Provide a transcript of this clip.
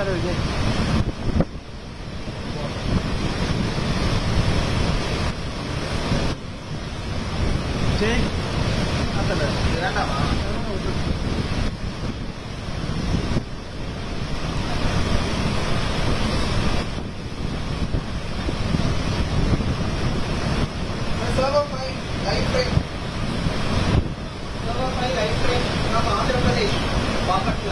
మాట్లాడే విజయ్ విజయ్ అసలు ఆంధ్రప్రదేశ్ బాపట్ల